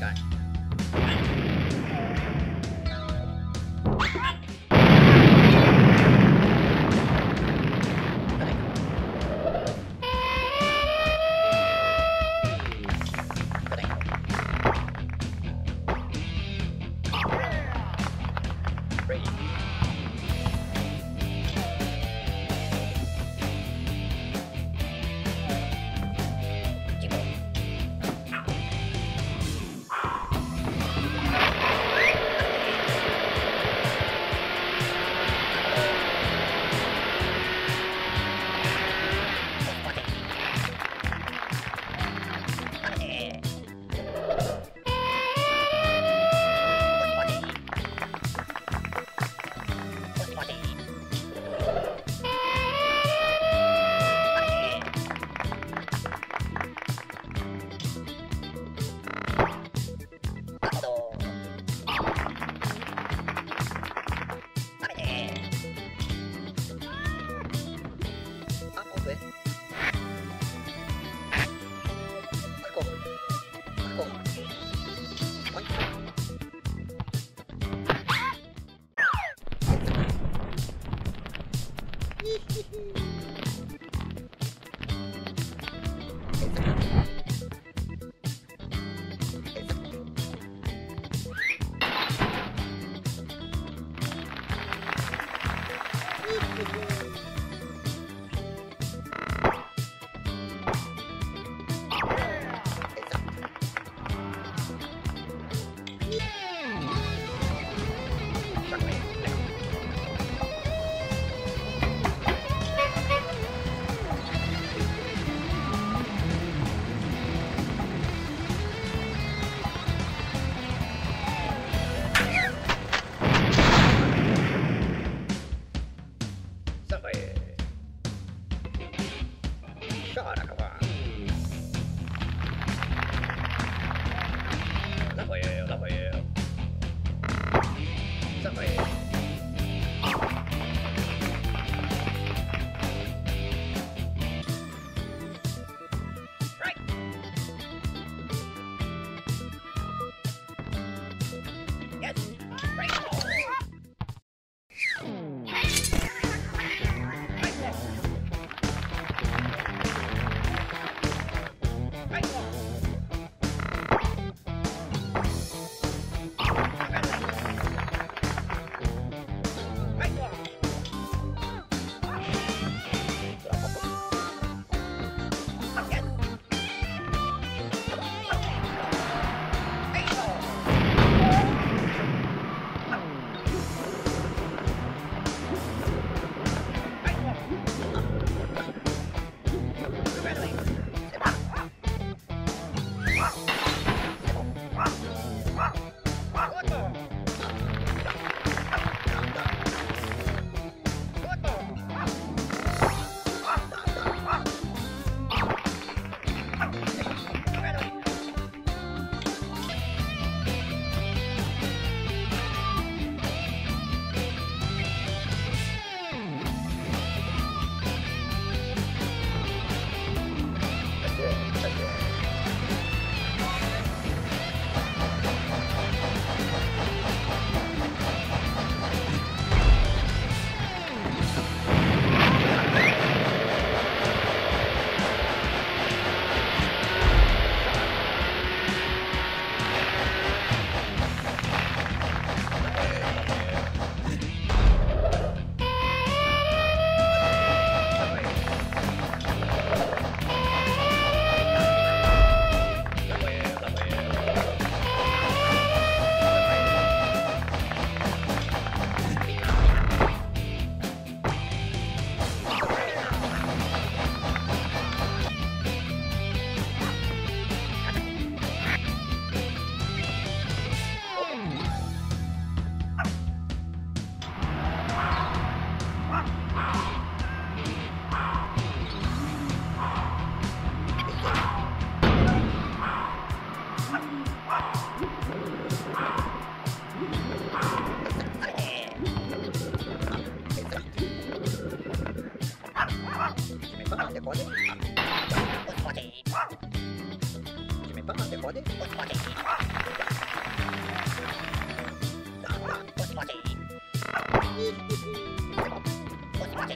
Bye.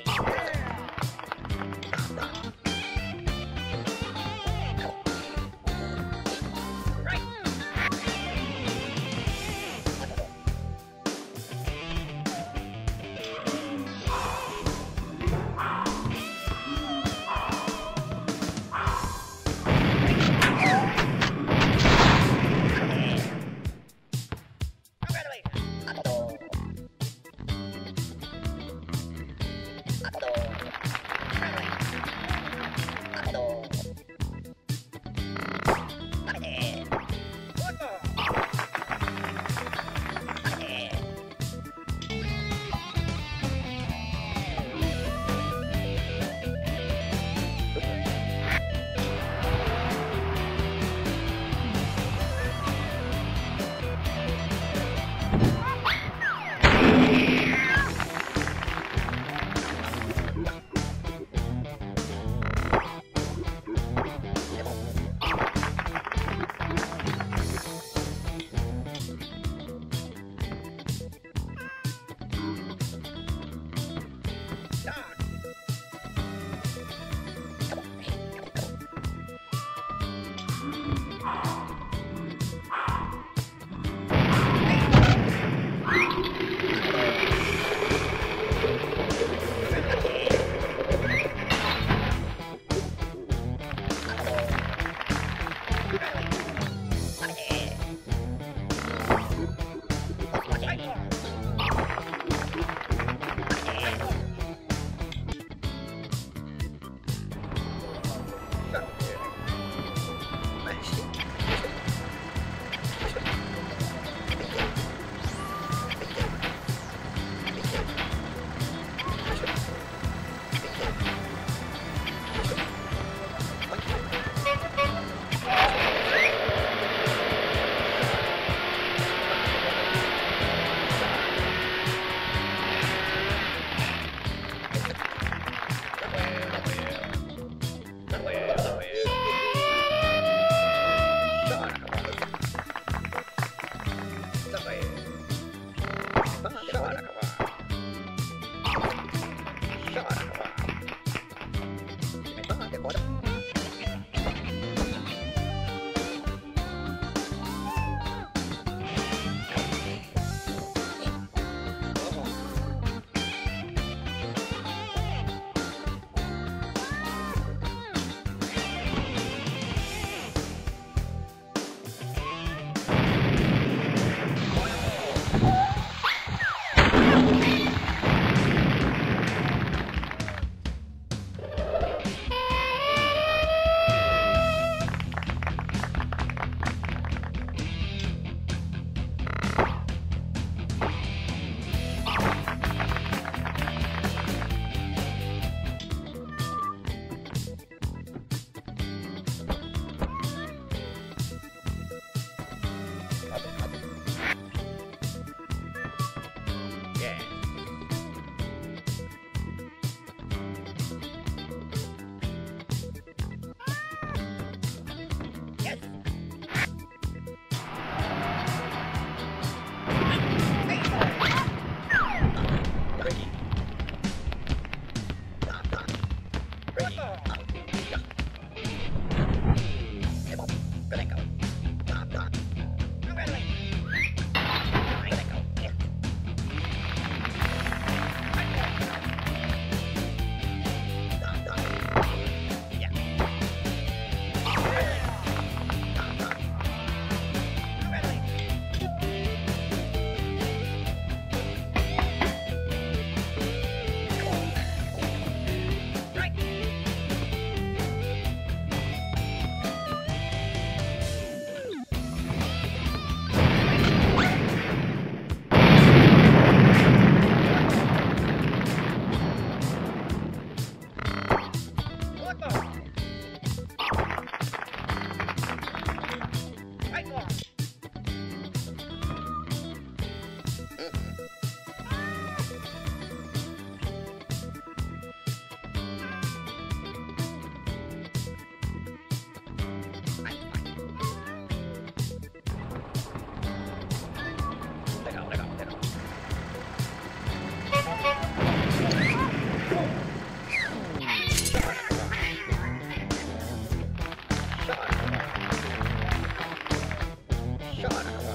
えっ!? sharks.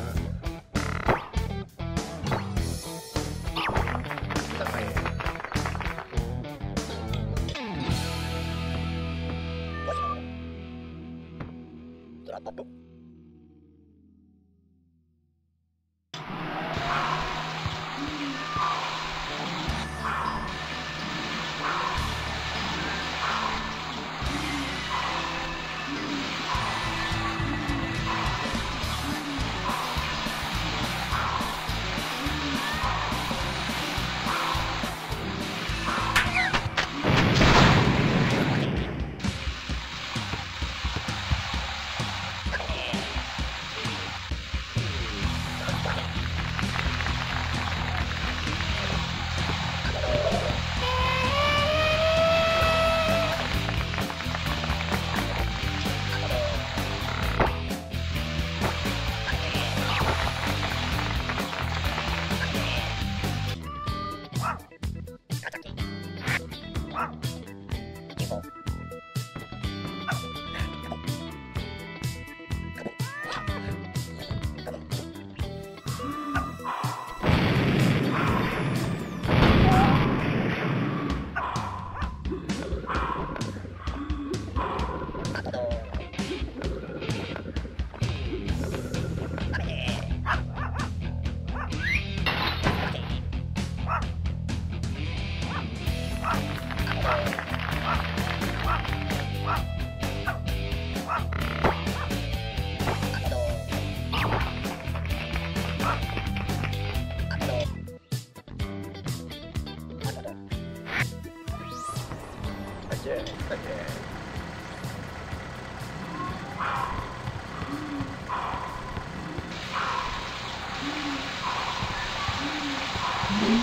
Thank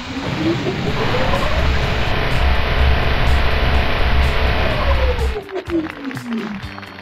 mm-hmm. you.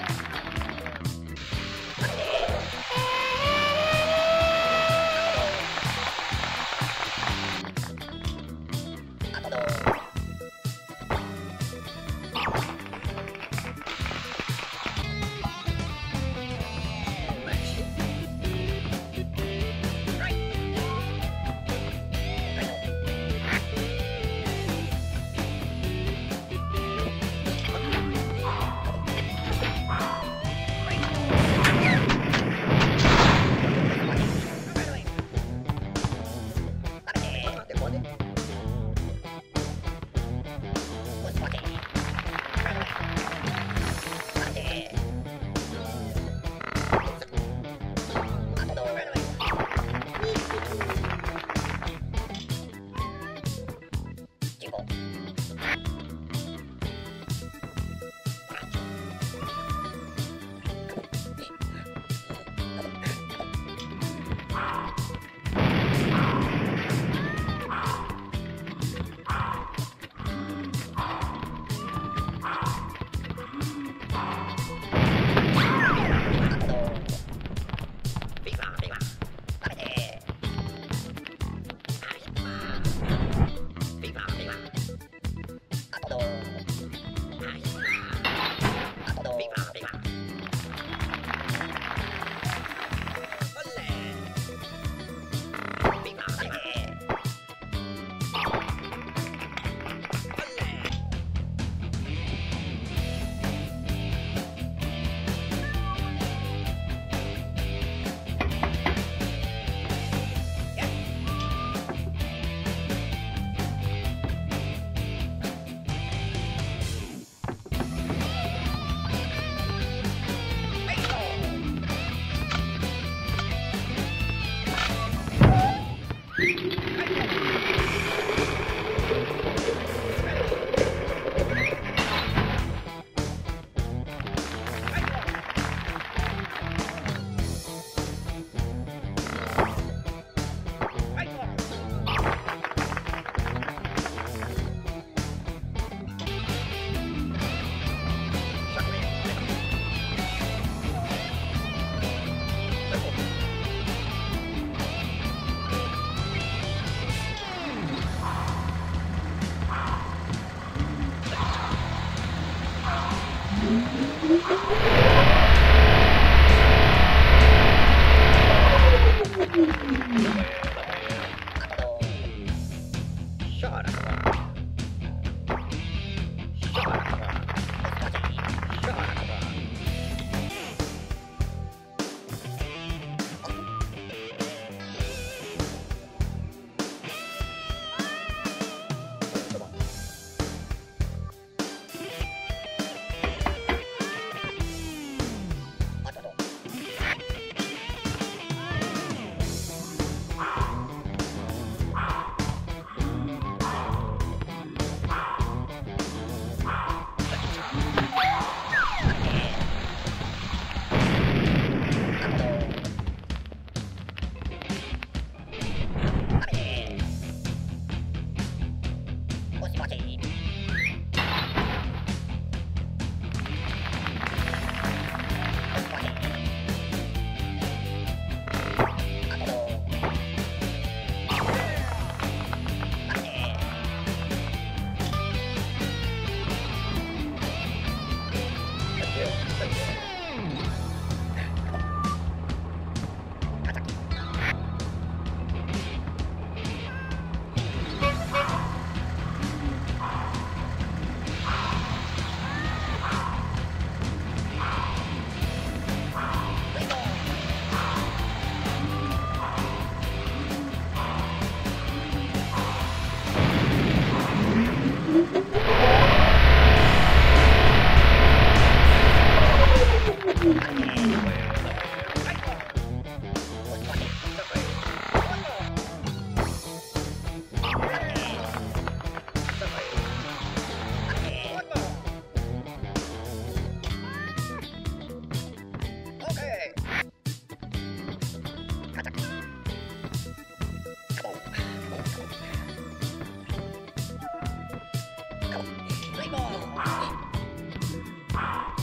Baseball.